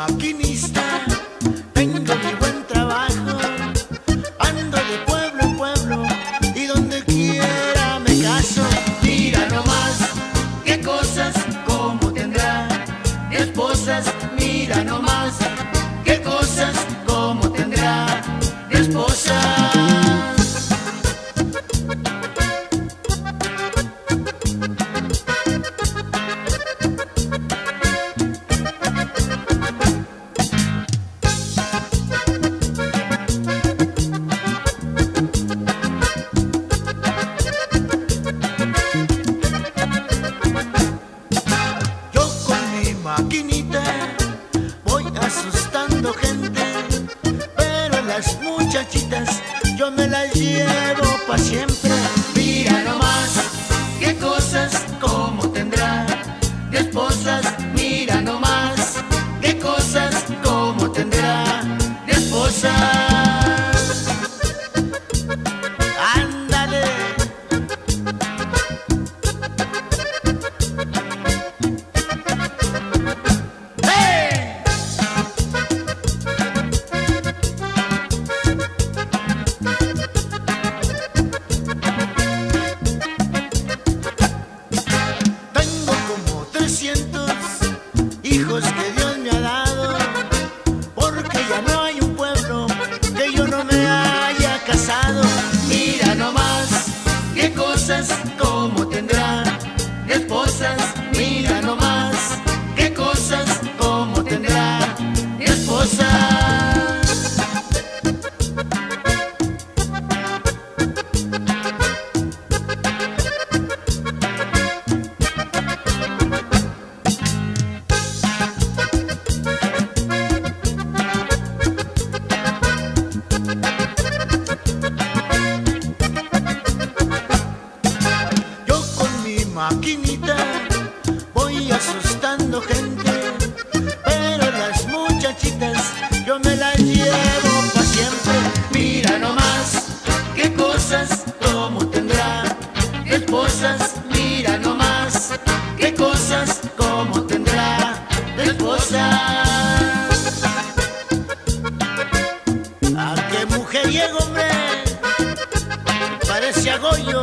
maquinista. como tendrá esposas ciego, hombre, parece agollo.